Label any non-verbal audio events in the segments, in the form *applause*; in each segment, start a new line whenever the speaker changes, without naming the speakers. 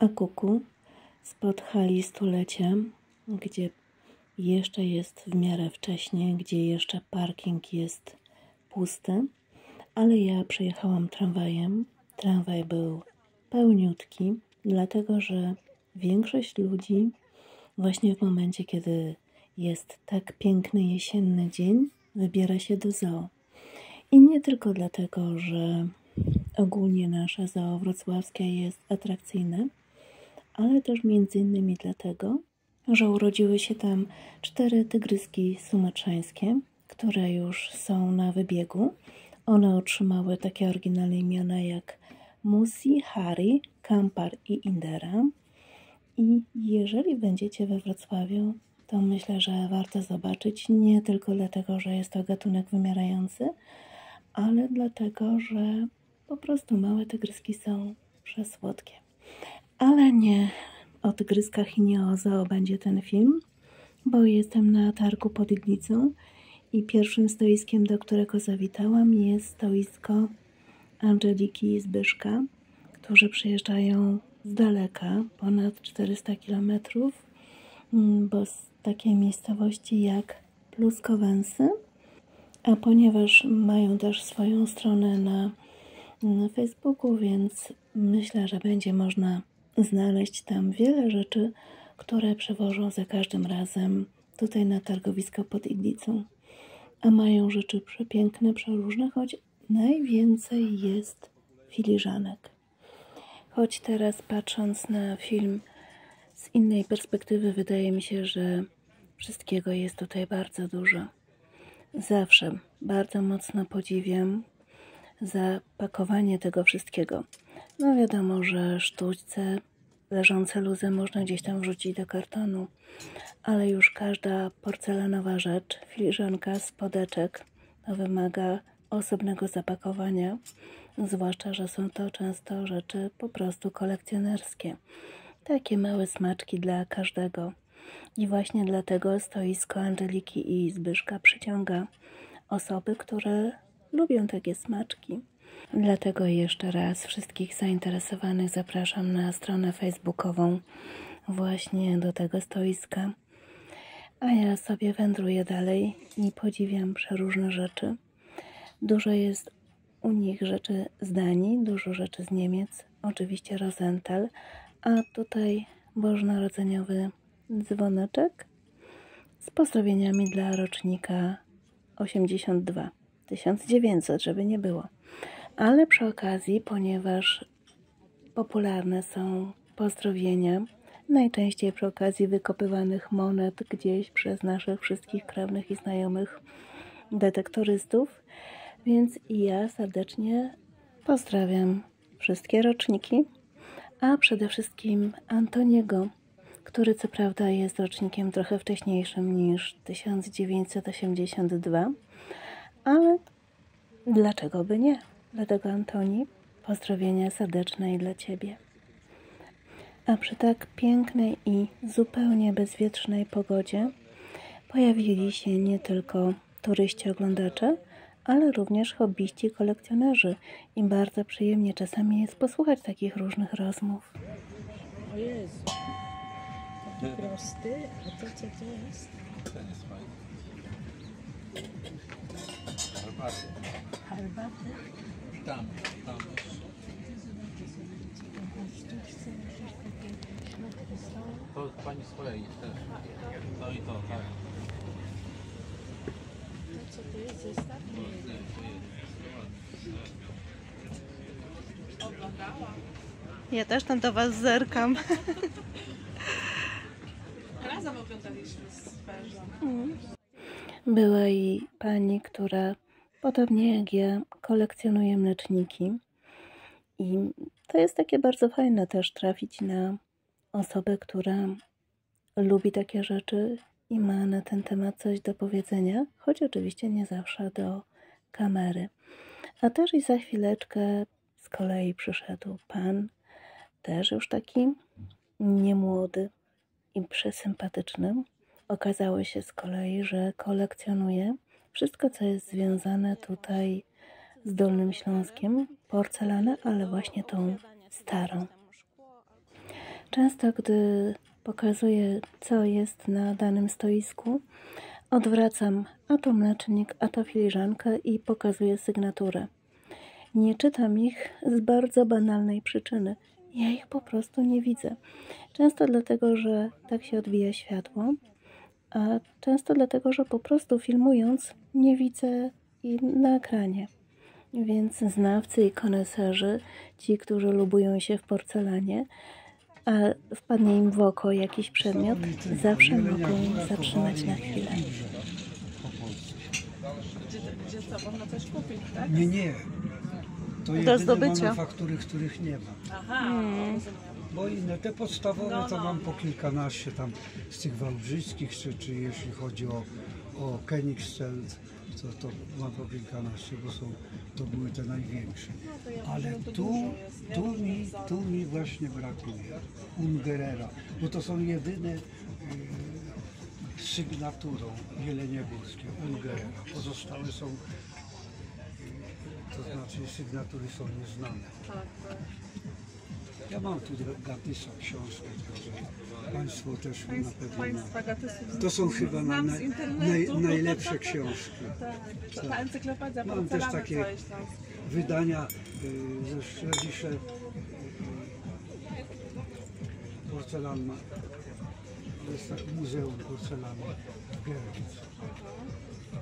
a kuku spod hali stulecia, gdzie jeszcze jest w miarę wcześnie, gdzie jeszcze parking jest pusty, ale ja przejechałam tramwajem. Tramwaj był pełniutki, dlatego że większość ludzi właśnie w momencie, kiedy jest tak piękny jesienny dzień, wybiera się do zoo. I nie tylko dlatego, że ogólnie nasze zoo wrocławskie jest atrakcyjne, ale też między innymi dlatego, że urodziły się tam cztery tygryski sumatrzańskie, które już są na wybiegu. One otrzymały takie oryginalne imiona jak Musi, Hari, Kampar i Indera. I jeżeli będziecie we Wrocławiu, to myślę, że warto zobaczyć nie tylko dlatego, że jest to gatunek wymierający, ale dlatego, że po prostu małe tygryski są przesłodkie. Ale nie. O tygryskach i nie o zoo będzie ten film, bo jestem na targu pod Iglicą i pierwszym stoiskiem, do którego zawitałam jest stoisko Angeliki i Zbyszka, którzy przyjeżdżają z daleka, ponad 400 km, mm, bo z takiej miejscowości jak Pluskowęsy, a ponieważ mają też swoją stronę na, na Facebooku, więc myślę, że będzie można znaleźć tam wiele rzeczy, które przewożą za każdym razem tutaj na targowisko pod Iglicą. A mają rzeczy przepiękne, przeróżne, choć najwięcej jest filiżanek. Choć teraz patrząc na film z innej perspektywy, wydaje mi się, że wszystkiego jest tutaj bardzo dużo. Zawsze bardzo mocno podziwiam zapakowanie tego wszystkiego. No wiadomo, że sztućce leżące luzem można gdzieś tam wrzucić do kartonu, ale już każda porcelanowa rzecz, filiżanka, spodeczek, no wymaga osobnego zapakowania, zwłaszcza, że są to często rzeczy po prostu kolekcjonerskie. Takie małe smaczki dla każdego. I właśnie dlatego stoisko Angeliki i Zbyszka przyciąga osoby, które lubią takie smaczki. Dlatego jeszcze raz wszystkich zainteresowanych zapraszam na stronę facebookową właśnie do tego stoiska. A ja sobie wędruję dalej i podziwiam przeróżne rzeczy. Dużo jest u nich rzeczy z Danii, dużo rzeczy z Niemiec, oczywiście Rosenthal, a tutaj bożonarodzeniowy dzwoneczek z pozdrowieniami dla rocznika 82, 1900, żeby nie było. Ale przy okazji, ponieważ popularne są pozdrowienia, najczęściej przy okazji wykopywanych monet gdzieś przez naszych wszystkich krewnych i znajomych detektorystów, więc ja serdecznie pozdrawiam wszystkie roczniki, a przede wszystkim Antoniego, który co prawda jest rocznikiem trochę wcześniejszym niż 1982, ale dlaczego by nie? Dlatego Antoni, pozdrowienia serdeczne i dla Ciebie. A przy tak pięknej i zupełnie bezwietrznej pogodzie pojawili się nie tylko turyści oglądacze, ale również hobbyści kolekcjonerzy i bardzo przyjemnie czasami jest posłuchać takich różnych rozmów.
O Jezu. Taki prosty, a to co to jest?
Ten jest fajny. Herbaty.
Herbaty?
Tam, tam. To pani swojej też. No i to, tak.
To co to jest zestaw?
Nie, to jest.
Ja też tam do Was zerkam. *laughs*
Razem oglądaliśmy z Perzą.
Była i pani, która podobnie jak ja kolekcjonuje mleczniki. I to jest takie bardzo fajne też trafić na osobę, która lubi takie rzeczy i ma na ten temat coś do powiedzenia, choć oczywiście nie zawsze do kamery. A też i za chwileczkę z kolei przyszedł pan, też już taki niemłody i przesympatyczny. Okazało się z kolei, że kolekcjonuje wszystko, co jest związane tutaj z Dolnym Śląskiem, porcelanę, ale właśnie tą starą. Często, gdy pokazuję, co jest na danym stoisku, odwracam a to mlecznik, a to filiżankę i pokazuję sygnaturę. Nie czytam ich z bardzo banalnej przyczyny. Ja ich po prostu nie widzę. Często dlatego, że tak się odbija światło, często dlatego, że po prostu filmując nie widzę i na ekranie. Więc znawcy i koneserzy, ci, którzy lubują się w porcelanie, a wpadnie im w oko jakiś przedmiot, zawsze mogą zatrzymać na chwilę.
Gdzie, gdzie co, można coś kupić, tak?
Nie, nie. To jedyne
zdobycia.
manufaktury, których nie ma.
Aha, rozumiem.
Bo inne, te podstawowe
No,
to
no,
mam
no.
po kilkanaście tam z tych wałbrzyskich, czy, czy jeśli chodzi o, o Koenigsfeld, to, to mam po kilkanaście, bo są, to były te największe. Ale tu, tu, mi, tu mi właśnie brakuje Ungerera, bo to są jedyne y, sygnaturą jeleniogórskie, Ungerera. Pozostałe są, y, to znaczy sygnatury są nieznane. Ja mam tu Gatysa książkę, także Państwo też na pewno ma. To są chyba na, naj, najlepsze książki.
Tak, ta encyklopedia
Mam też takie wydania y, ze Szledzisze y, porcelanna. To jest takie muzeum porcelany w Gerwic.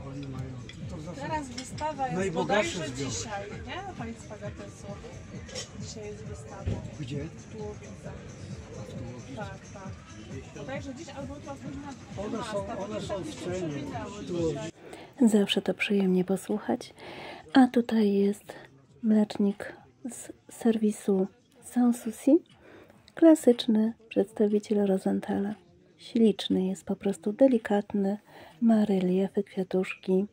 Oni mają, to w zasadzie
Teraz wystawa jest
Najbogatszy
bodajże
zbiór.
dzisiaj, nie? Państwa gatysów. Dzisiaj jest wystawa
gdzie?
w Tułowicach. Tak, tak. Bodajże dziś albo godzina
One
12,
są, one
to
są w cenie.
Zawsze to przyjemnie posłuchać. A tutaj jest mlecznik z serwisu Sanssouci. Klasyczny przedstawiciel Rosenthala. Śliczny jest, po prostu delikatny, ma reliefy, kwiatuszki,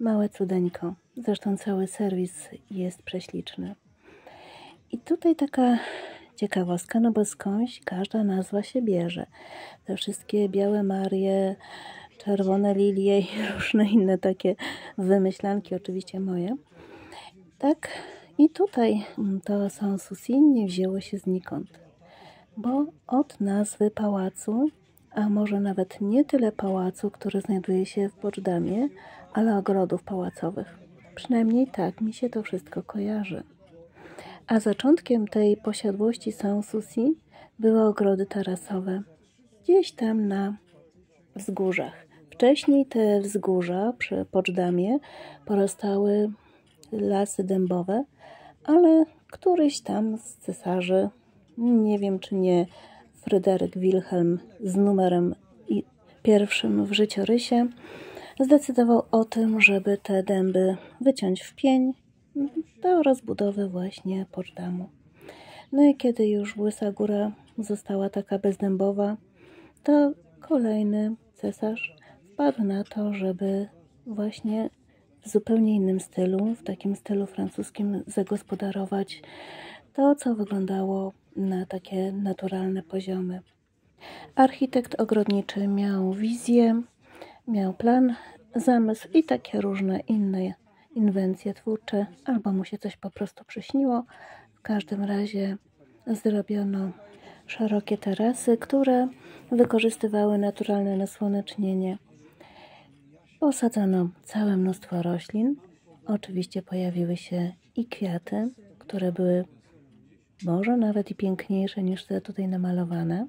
małe cudeńko. Zresztą cały serwis jest prześliczny. I tutaj taka ciekawostka, no bo skądś każda nazwa się bierze. Te wszystkie białe Marie, czerwone lilie i *laughs* różne inne takie wymyślanki, oczywiście moje. Tak, i tutaj to Sanssouci nie wzięło się znikąd, bo od nazwy pałacu, a może nawet nie tyle pałacu, który znajduje się w Poczdamie, ale ogrodów pałacowych. Przynajmniej tak mi się to wszystko kojarzy. A zaczątkiem tej posiadłości Sanssouci były ogrody tarasowe, gdzieś tam na wzgórzach. Wcześniej te wzgórza przy Poczdamie porastały lasy dębowe, ale któryś tam z cesarzy, nie wiem czy nie Fryderyk Wilhelm z numerem pierwszym w życiorysie, zdecydował o tym, żeby te dęby wyciąć w pień do rozbudowy właśnie Poczdamu. No i kiedy już Łysa Góra została taka bezdębowa, to kolejny cesarz wpadł na to, żeby właśnie w zupełnie innym stylu, w takim stylu francuskim, zagospodarować to, co wyglądało na takie naturalne poziomy. Architekt ogrodniczy miał wizję, miał plan, zamysł i takie różne inne inwencje twórcze, albo mu się coś po prostu przyśniło. W każdym razie zrobiono szerokie tarasy, które wykorzystywały naturalne nasłonecznienie. Posadzono całe mnóstwo roślin. Oczywiście pojawiły się i kwiaty, które były może nawet i piękniejsze niż te tutaj namalowane.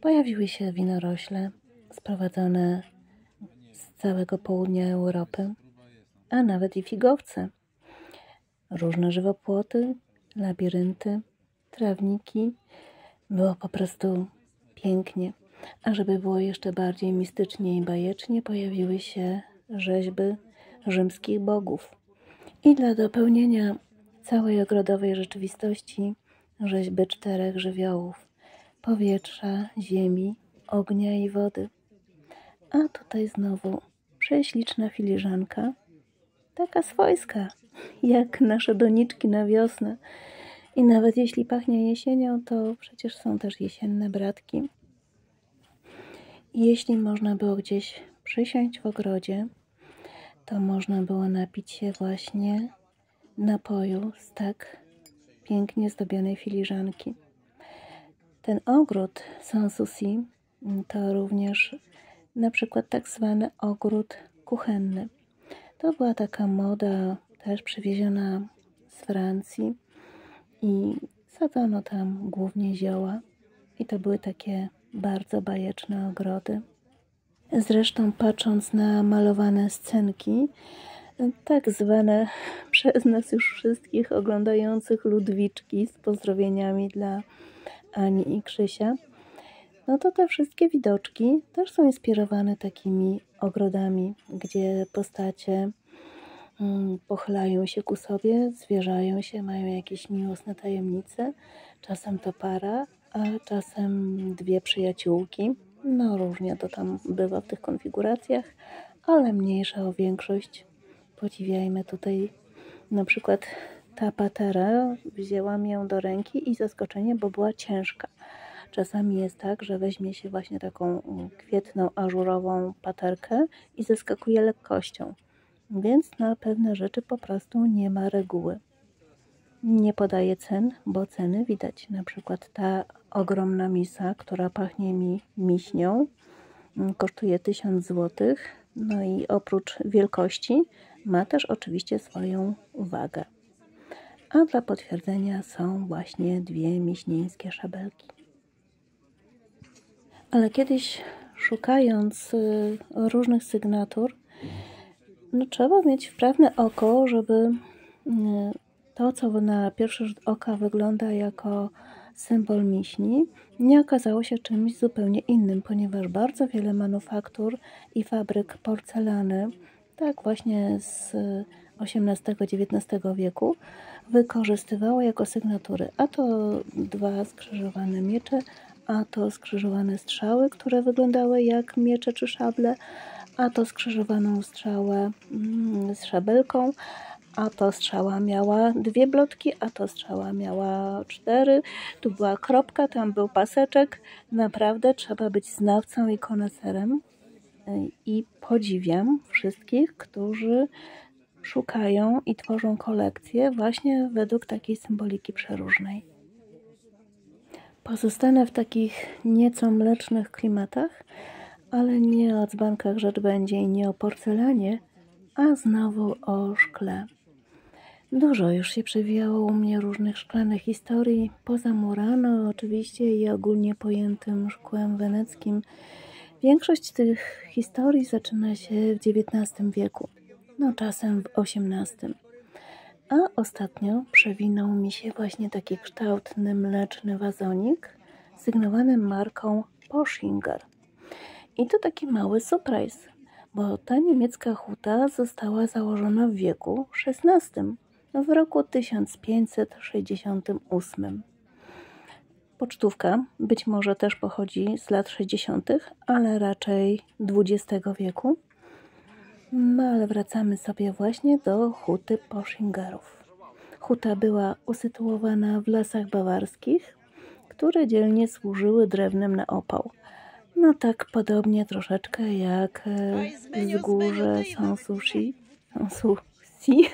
Pojawiły się winorośle sprowadzone z całego południa Europy, a nawet i figowce. Różne żywopłoty, labirynty, trawniki. Było po prostu pięknie. A żeby było jeszcze bardziej mistycznie i bajecznie, pojawiły się rzeźby rzymskich bogów. I dla dopełnienia całej ogrodowej rzeczywistości rzeźby czterech żywiołów powietrza, ziemi, ognia i wody. A tutaj znowu prześliczna filiżanka, taka swojska, jak nasze doniczki na wiosnę. I nawet jeśli pachnie jesienią, to przecież są też jesienne bratki. Jeśli można było gdzieś przysiąść w ogrodzie, to można było napić się właśnie napoju z tak pięknie zdobionej filiżanki. Ten ogród Sanssouci to również na przykład tak zwany ogród kuchenny. To była taka moda też przywieziona z Francji i sadzono tam głównie zioła i to były takie bardzo bajeczne ogrody. Zresztą patrząc na malowane scenki, tak zwane przez nas już wszystkich oglądających Ludwiczki z pozdrowieniami dla Ani i Krzysia, no to te wszystkie widoczki też są inspirowane takimi ogrodami, gdzie postacie mm, pochylają się ku sobie, zwierzają się, mają jakieś miłosne tajemnice. Czasem to para, a czasem dwie przyjaciółki. No różnie to tam bywa w tych konfiguracjach, ale mniejsza o większość. Podziwiajmy tutaj na przykład ta patera, wzięłam ją do ręki i zaskoczenie, bo była ciężka. Czasami jest tak, że weźmie się właśnie taką kwietną, ażurową paterkę i zaskakuje lekkością. Więc na pewne rzeczy po prostu nie ma reguły. Nie podaję cen, bo ceny widać. Na przykład ta ogromna misa, która pachnie mi miśnią, kosztuje 1000 zł. No i oprócz wielkości ma też oczywiście swoją wagę. A dla potwierdzenia są właśnie dwie miśnieńskie szabelki. Ale kiedyś szukając y, różnych sygnatur, no trzeba mieć wprawne oko, żeby y, to, co na pierwszy rzut oka wygląda jako symbol miśni, nie okazało się czymś zupełnie innym, ponieważ bardzo wiele manufaktur i fabryk porcelany, tak właśnie z XVIII-XIX wieku, wykorzystywało jako sygnatury, a to dwa skrzyżowane miecze, a to skrzyżowane strzały, które wyglądały jak miecze czy szable, a to skrzyżowaną strzałę mm, z szabelką, a to strzała miała dwie blotki, a to strzała miała cztery. Tu była kropka, tam był paseczek. Naprawdę trzeba być znawcą i koneserem. I podziwiam wszystkich, którzy szukają i tworzą kolekcje właśnie według takiej symboliki przeróżnej. Pozostanę w takich nieco mlecznych klimatach, ale nie o dzbankach rzecz będzie i nie o porcelanie, a znowu o szkle. Dużo już się przewijało u mnie różnych szklanych historii, poza Murano oczywiście i ogólnie pojętym szkłem weneckim. Większość tych historii zaczyna się w XIX wieku, no czasem w XVIII. A ostatnio przewinął mi się właśnie taki kształtny mleczny wazonik sygnowany marką Poschinger. I to taki mały surprise, bo ta niemiecka huta została założona w wieku XVI, w roku 1568. Pocztówka być może też pochodzi z lat 60., ale raczej XX wieku. No ale wracamy sobie właśnie do huty Poschingerów. Huta była usytuowana w lasach bawarskich, które dzielnie służyły drewnem na opał. No tak podobnie troszeczkę jak e, wzgórze Sanssouci, Sanssouci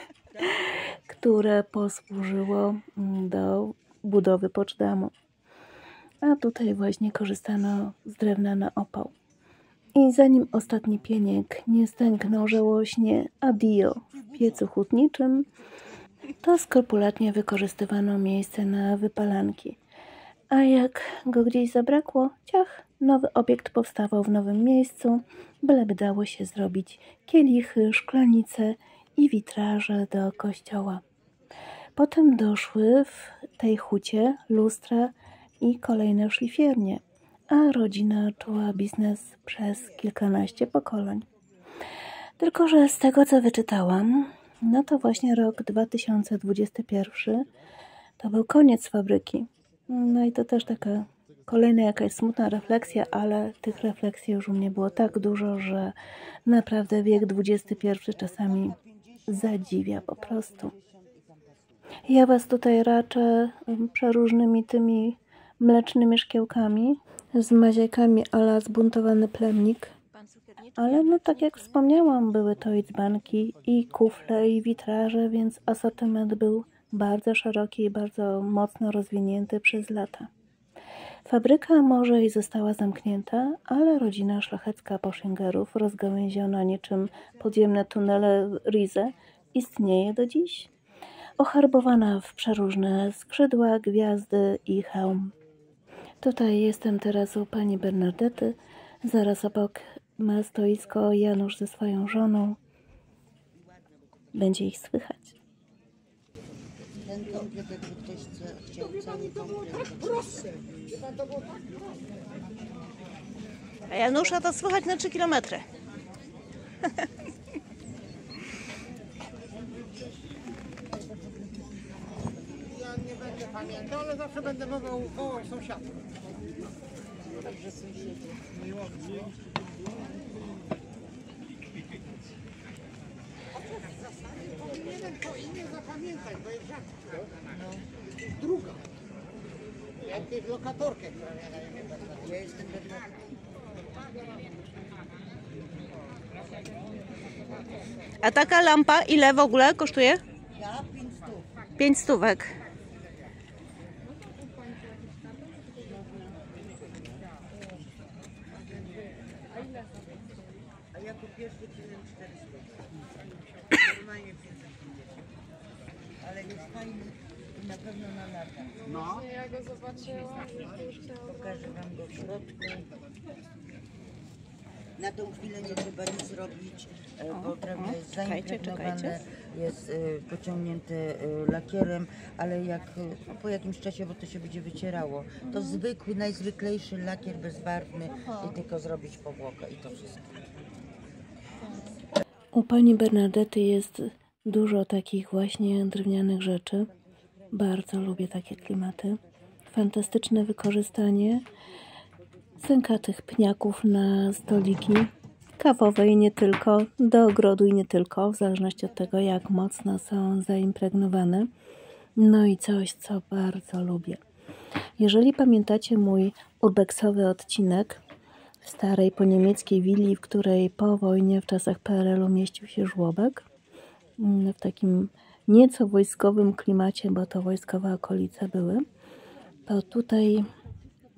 które posłużyło mm, do budowy poczdamu. A tutaj właśnie korzystano z drewna na opał. I zanim ostatni pieniek nie stęknął żałośnie adio w piecu hutniczym, to skrupulatnie wykorzystywano miejsce na wypalanki. A jak go gdzieś zabrakło, ciach, nowy obiekt powstawał w nowym miejscu, byleby dało się zrobić kielichy, szklanice i witraże do kościoła. Potem doszły w tej hucie lustra i kolejne szlifiernie, a rodzina czuła biznes przez kilkanaście pokoleń. Tylko, że z tego co wyczytałam, no to właśnie rok 2021 to był koniec fabryki. No i to też taka kolejna jakaś smutna refleksja, ale tych refleksji już u mnie było tak dużo, że naprawdę wiek XXI czasami zadziwia po prostu. Ja Was tutaj raczę przeróżnymi tymi mlecznymi szkiełkami z maziekami ala zbuntowany plemnik. Ale no tak jak wspomniałam, były to i dzbanki, i kufle, i witraże, więc asortyment był bardzo szeroki i bardzo mocno rozwinięty przez lata. Fabryka może i została zamknięta, ale rodzina szlachecka Poszyngerów, rozgałęziona niczym podziemne tunele Rize, istnieje do dziś. Ocharbowana w przeróżne skrzydła, gwiazdy i hełm. Tutaj jestem teraz u pani Bernadety. Zaraz obok ma stoisko Janusz ze swoją żoną. Będzie ich słychać.
Ten komplet, jakby ktoś chce, chciał cały komplet.
A Janusza to słychać na 3 kilometry. *laughs*
nie będę pamiętał, ale zawsze będę wołał, wołał sąsiadów.
Także sąsiedzi.
Powinienem to imię zapamiętać, bo jest rzadko. No. Druga. Jakieś lokatorkę, która miała na imię Bernadette.
Ja jestem Bernadette.
A taka lampa ile w ogóle kosztuje?
Ja pięć stów.
5 stówek.
A ja tu pierwszy czyniłem cztery stów. Normalnie pięć Ale jest fajny i na pewno na lata.
No.
Ja go zobaczyłam i tu chciałam.
Pokażę wam go w środku. Na tą chwilę nie trzeba nic robić, e, bo drewno jest zaimpregnowane, jest e, pociągnięte e, lakierem, ale jak no, po jakimś czasie, bo to się będzie wycierało, to zwykły, najzwyklejszy lakier bezbarwny i tylko zrobić powłokę i to wszystko.
U pani Bernadety jest dużo takich właśnie drewnianych rzeczy. Bardzo lubię takie klimaty. Fantastyczne wykorzystanie sękatych pniaków na stoliki kawowe i nie tylko, do ogrodu i nie tylko, w zależności od tego, jak mocno są zaimpregnowane. No i coś, co bardzo lubię. Jeżeli pamiętacie mój urbexowy odcinek w starej poniemieckiej willi, w której po wojnie w czasach PRL-u mieścił się żłobek, mm, w takim nieco wojskowym klimacie, bo to wojskowe okolice były, to tutaj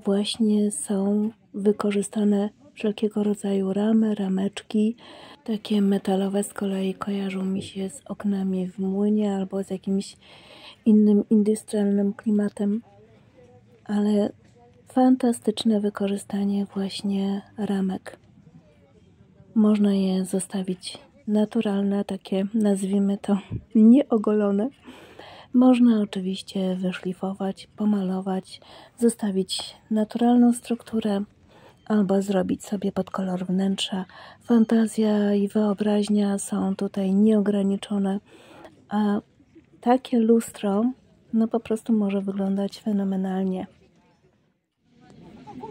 właśnie są wykorzystane wszelkiego rodzaju ramy, rameczki. Takie metalowe z kolei kojarzą mi się z oknami w młynie albo z jakimś innym industrialnym klimatem, ale fantastyczne wykorzystanie właśnie ramek. Można je zostawić naturalne, takie nazwijmy to *laughs* nieogolone. Można oczywiście wyszlifować, pomalować, zostawić naturalną strukturę albo zrobić sobie pod kolor wnętrza. Fantazja i wyobraźnia są tutaj nieograniczone, a takie lustro no po prostu może wyglądać fenomenalnie.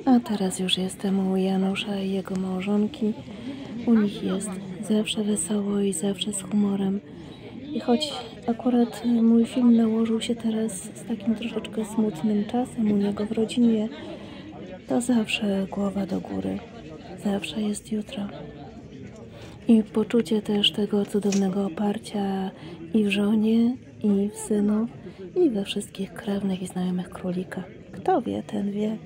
A teraz już jestem u Janusza i jego małżonki. U nich jest zawsze wesoło i zawsze z humorem. I choć akurat mój film nałożył się teraz z takim troszeczkę smutnym czasem u niego w rodzinie, to zawsze głowa do góry. Zawsze jest jutro. I poczucie też tego cudownego oparcia i w żonie, i w synu, i we wszystkich krewnych i znajomych królika. Kto wie, ten wie.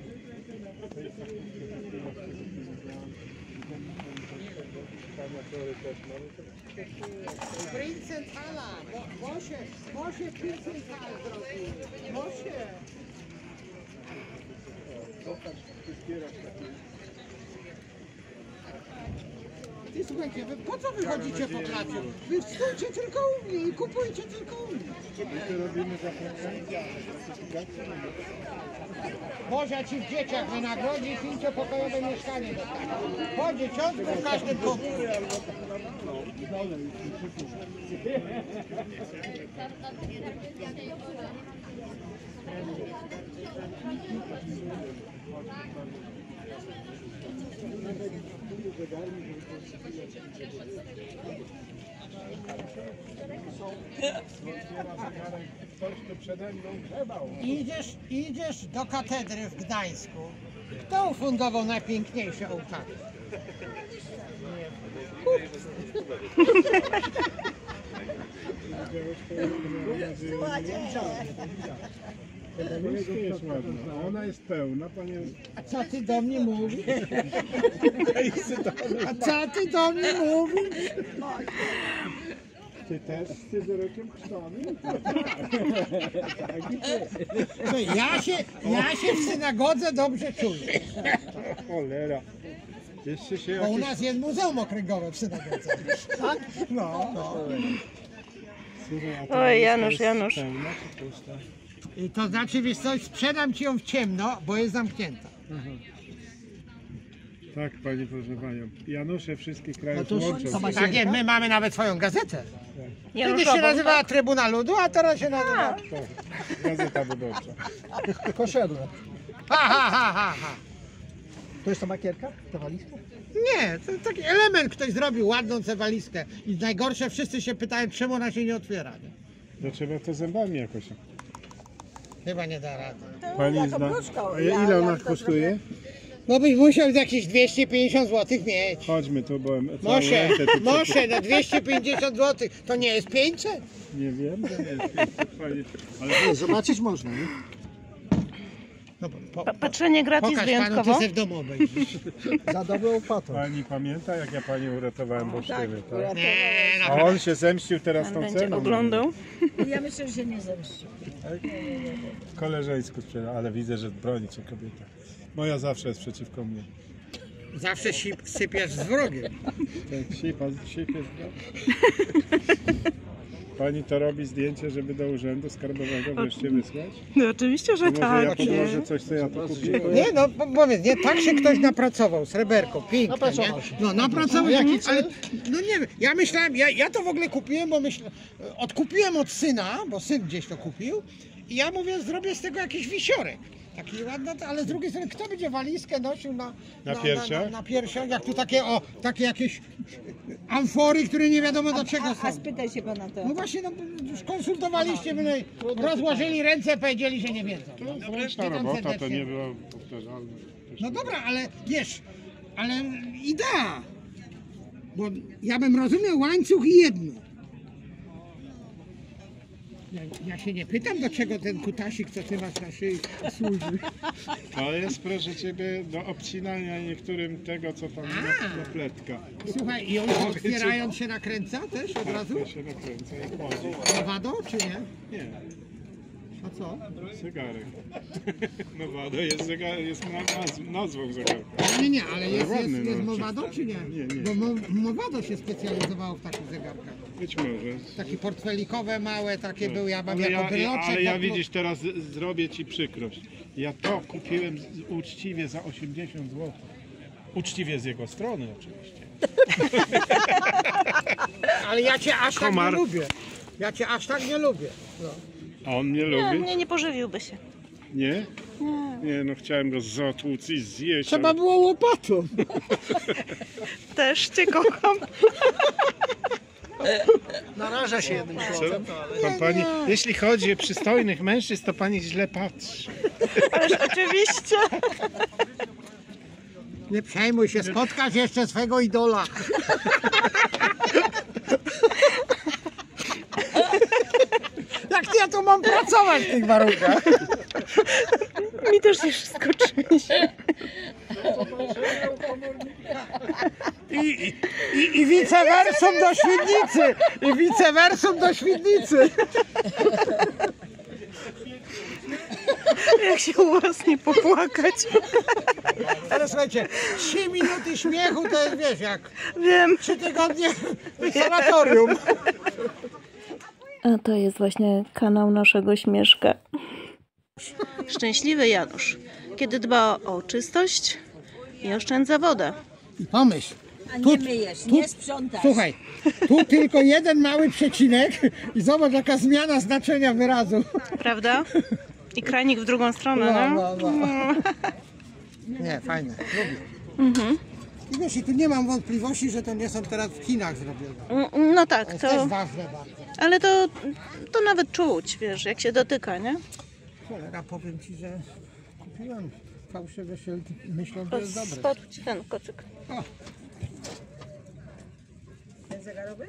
Mosie, Mosie Princental zrobił. Mosie. Ty słuchajcie, wy po co wychodzicie po placu? Wy stójcie tylko u mnie i kupujcie tylko u mnie. Bozia ci w dzieciach wynagrodzi pięciopokojowe mieszkanie. Po dzieciątku każdy kupuje. Idziesz, idziesz do katedry w Gdańsku. Kto ufundował najpiękniejsze ołtarze?
Walizka jest ładna, a ona jest pełna, panie...
A co ty do mnie mówisz? *laughs* A co ty do mnie mówisz?
Ty też z scyzorykiem chrzczony?
No, ja, się, ja się w synagodze dobrze czuję.
Cholera. Jeszcze się
Bo u
jakieś...
nas jest muzeum okręgowe w synagodze. Tak? No, no.
Słuchaj, a
Oj, Janusz,
jest
Janusz.
Pełna czy pusta?
I to znaczy, wiesz coś, sprzedam ci ją w ciemno, bo jest zamknięta.
Tak, panie proszę panią. Janusze wszystkich
No
krajów
to,
łączą.
tak jest, my mamy nawet swoją gazetę. Kiedyś się
Januszową,
nazywała Trybuna Ludu, a teraz się nazywa...
Tak, Gazeta wyborcza.
Koszedłem.
Ha, ha, ha, ha, ha.
To jest ta makierka? Ta walizka?
Nie, to taki element ktoś zrobił, ładną tę walizkę. I najgorsze, wszyscy się pytają, czemu ona się nie otwiera. Nie?
To trzeba to zębami jakoś.
Chyba nie da rady.
Pani zna. A ile ona kosztuje?
No byś musiał jakieś 250 zł mieć.
Chodźmy tu, bo
Mosze, mosze, no 250 zł, to nie jest 500?
Nie wiem, to nie jest pani. Ale
Zobaczyć można, nie?
No, po,
Pa- Patrzenie gratis
pokaż panu, ty
wyjątkowo.
se w domu obejrzysz. *laughs*
Za dobrą opłatą.
pani pamięta, jak ja pani uratowałem boszczywy, tak?
Nie,
A on się zemścił teraz
Pan
tą
będzie
ceną.
oglądał. *laughs*
Ja myślę, że się nie zemści.
Koleżeńsku sprzeda, ale widzę, że broni cię kobieta. Moja zawsze jest przeciwko mnie.
zawsze sypiasz z wrogiem.
Tak, sipa, sip jest *laughs* Pani to robi zdjęcie, żeby do urzędu skarbowego wreszcie wysłać?
No oczywiście, że
To może ja
tak.
podłożę coś, co ja tu kupiłem?
Nie no, po- powiedz, nie, tak się ktoś napracował, sreberko, piękne, nie?
Napracował się.
No, napracował
Jaki
się,
cel?
ale, no nie wiem, ja myślałem, ja, ja to w ogóle kupiłem, bo myślę, odkupiłem od syna, bo syn gdzieś to kupił i ja mówię, zrobię z tego jakiś wisiorek. Taki ładny, ale z drugiej strony, kto będzie walizkę nosił na,
Na
Na,
piersiach?
na, na piersiach, jak tu takie, o, takie jakieś amfory, które nie wiadomo do czego
A, a
są.
spytaj się pana to.
No właśnie, no, już konsultowaliście, my rozłożyli ręce, powiedzieli, że nie wiedzą.
Zresztą robota to nie było powtarzalne.
No dobra, ale wiesz, ale idea. Bo ja bym rozumiał łańcuch i jedno. Ja, ja się nie pytam, do czego ten kutasik, co ty masz na szyi, służy.
To jest, proszę Ciebie, do obcinania niektórym tego, co tam na, na pletka.
Słuchaj, i on otwierając się nakręca też od razu?
To się nakręca jak chodzi.
Lewado, czy nie?
Nie,
A co?
zegarek. *laughs* No wado jest, zegar, jest na, naz, nazwą zegarka.
Nie, nie, ale jest, jest,
ładny,
jest
no.
Czy nie?
Nie, nie.
Bo Mo- Movado się specjalizowało w takich zegarkach.
Być może.
Takie portfelikowe, małe, takie były, ja mam
Ale
jako
ja,
bryloczek.
ale ja
jak-
widzisz, teraz z- zrobię Ci przykrość. Ja to kupiłem z- uczciwie za 80 zł. Uczciwie z jego strony oczywiście.
Ale ja cię aż tak
Komar.
nie lubię. Ja cię aż tak nie lubię.
A on mnie
Nie,
lubi?
nie, nie pożywiłby się.
Nie? Nie, no chciałem go zatłuc i zjeść.
Trzeba
ale-
było łopatą.
Też cię kocham.
Naraża się jednym
Co? Pan, pani, jeśli chodzi o przystojnych mężczyzn, to pani źle patrzy.
Ależ oczywiście.
Nie przejmuj się, spotkasz jeszcze swego idola. *laughs* Jak ja tu mam pracować w tych warunkach? *laughs*
Mi też się wszystko trzęsie.
I, i, i vice versum do Świdnicy! I vice versum do Świdnicy!
Jak się u was nie popłakać.
Ale słuchajcie, 3 minuty śmiechu to jest, wiesz, jak
Wiem.
3 tygodnie w sanatorium.
A to jest właśnie kanał naszego śmieszka.
Szczęśliwy Janusz, kiedy dba o czystość i oszczędza wodę.
I pomyśl,
A nie myjesz, nie sprzątasz.
słuchaj, tu tylko jeden mały przecinek i zobacz jaka zmiana znaczenia wyrazu.
Prawda? I kranik w drugą stronę, no?
No, no, no. Nie, fajne, lubię. I wiesz, i tu nie mam wątpliwości, że to nie są teraz w Chinach zrobione.
Mm, No tak,
To jest
to,
też ważne bardzo.
ale to, to nawet czuć, wiesz, jak się dotyka, nie?
Cholera, powiem Ci, że kupiłem fałszywe szyld, myśląc, że
O,
jest dobre.
Spadł ci ten kocyk.
Ten zegarowy?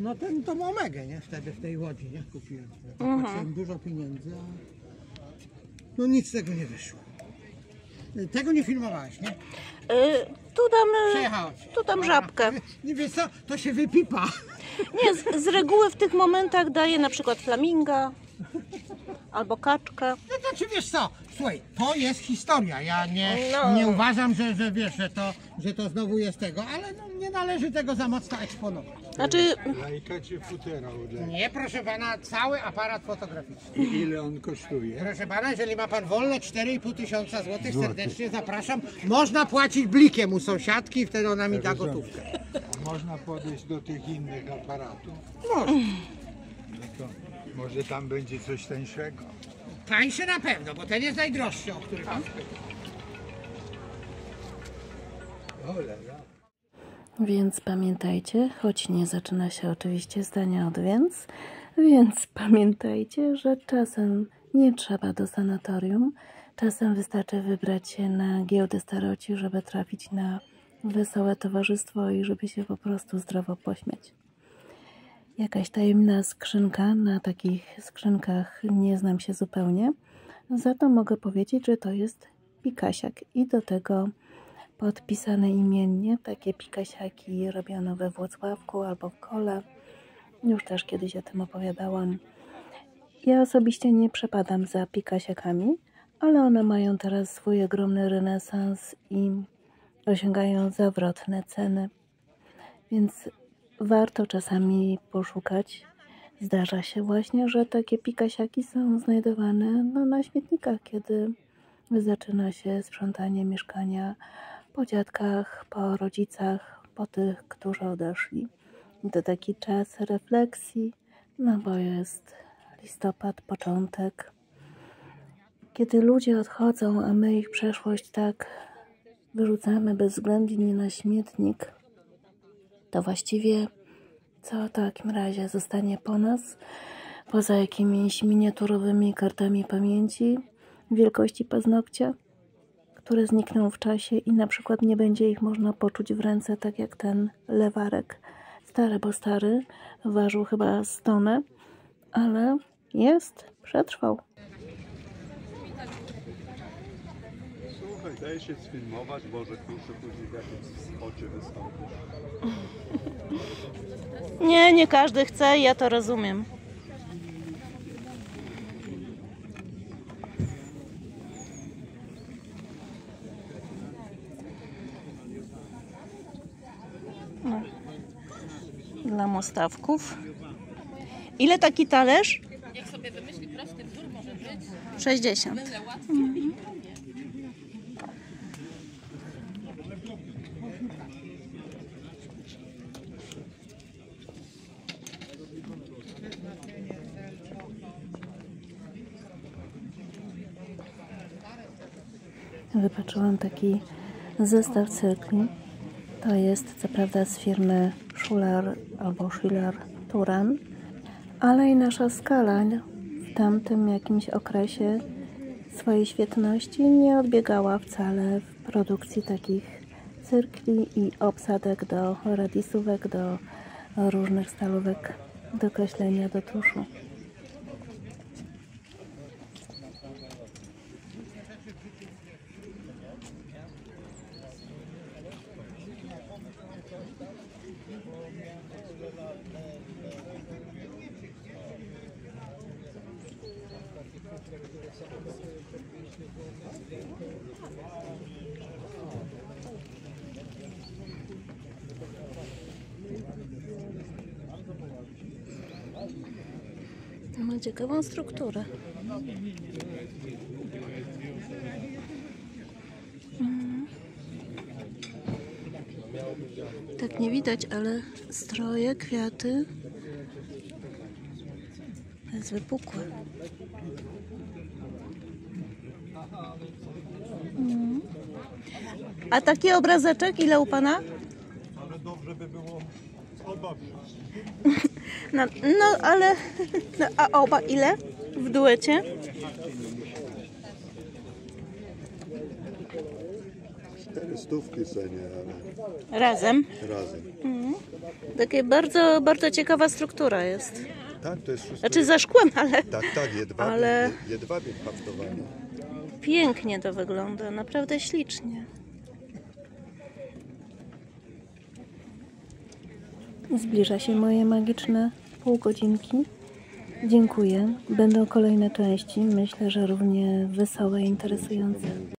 No ten to Omegę, nie? Wtedy w tej łodzi, nie? Kupiłem.
Mhm.
Płaciłem dużo pieniędzy, No nic z tego nie wyszło. Tego nie filmowałeś, nie?
Y, tu dam, y,
Przejechałeś.
tu dam żabkę.
Nie wiesz co, to się wypipa.
Nie, z, z reguły w tych momentach daję na przykład flaminga albo kaczkę.
No to czy wiesz co, słuchaj, to jest historia. Ja nie,
No.
nie uważam, że, że wiesz, że to, że to znowu jest tego, ale no, nie należy tego za mocno eksponować.
Znaczy,
Lajka czy futera?
Nie, proszę pana, cały aparat fotograficzny.
I ile on kosztuje?
Proszę pana, jeżeli ma pan wolne 4,5 tysiąca złotych, serdecznie zapraszam. Można płacić blikiem u sąsiadki i wtedy ona mi da gotówkę.
Można podejść do tych innych aparatów?
Można.
No to może tam będzie coś tańszego.
Tańsze na pewno, bo ten jest najdroższy, o który pan pyta.
Cholera.
Więc pamiętajcie, choć nie zaczyna się oczywiście zdania od więc, więc pamiętajcie, że czasem nie trzeba do sanatorium, czasem wystarczy wybrać się na giełdę staroci, żeby trafić na wesołe towarzystwo i żeby się po prostu zdrowo pośmiać. Jakaś tajemna skrzynka, na takich skrzynkach nie znam się zupełnie, za to mogę powiedzieć, że to jest pikasiak i do tego podpisane imiennie. Takie pikasiaki robiono we Włocławku albo w Kole. Już też kiedyś o tym opowiadałam. Ja osobiście nie przepadam za pikasiakami, ale one mają teraz swój ogromny renesans i osiągają zawrotne ceny. Więc warto czasami poszukać. Zdarza się właśnie, że takie pikasiaki są znajdowane no, na śmietnikach, kiedy zaczyna się sprzątanie mieszkania po dziadkach, po rodzicach, po tych, którzy odeszli. To taki czas refleksji, no bo jest listopad, początek. Kiedy ludzie odchodzą, a my ich przeszłość tak wyrzucamy bezwzględnie na śmietnik, to właściwie co w takim razie zostanie po nas, poza jakimiś miniaturowymi kartami pamięci wielkości paznokcia? Które znikną w czasie i na przykład nie będzie ich można poczuć w ręce, tak jak ten lewarek. Stary, bo stary, ważył chyba stonę, ale jest, przetrwał.
Słuchaj, daj się sfilmować, może kurczę później w jakimś spocie wystąpisz.
nie, nie każdy chce, ja to rozumiem. No. Dla mostawków. Ile taki talerz?
Jak sobie wymyśli prosty wzór, może być
60.
byle łatwiej.
Wypatrzyłam taki zestaw cyrkli. To jest co prawda z firmy Schuler albo Schiller Turan, ale i nasza skala w tamtym jakimś okresie swojej świetności nie odbiegała wcale w produkcji takich cyrkli i obsadek do radisówek, do różnych stalówek do kreślenia, do tuszu.
Ma ciekawą strukturę. Mhm. Tak nie widać, ale stroje, kwiaty. To jest wypukłe. Mhm. A taki obrazeczek ile u pana?
Ale dobrze by było oba
No, no ale. No, a oba ile w duecie?
Cztery stówki cenię, ale
Razem.
razem.
Mhm. Takie bardzo, bardzo ciekawa struktura jest.
Tak, to jest wszystko.
Znaczy za szkłem, ale.
Tak, tak, jedwabie,
ale-
je- jedwabie haftowane.
Pięknie to wygląda, naprawdę ślicznie.
Zbliża się moje magiczne pół godzinki. Dziękuję. Będą kolejne części. Myślę, że równie wesołe i interesujące.